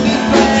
be friends.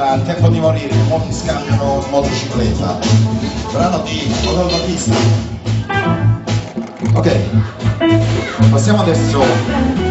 Al tempo di morire, molti scambiano motocicletta. Brano di Hotel Battista. Ok, passiamo adesso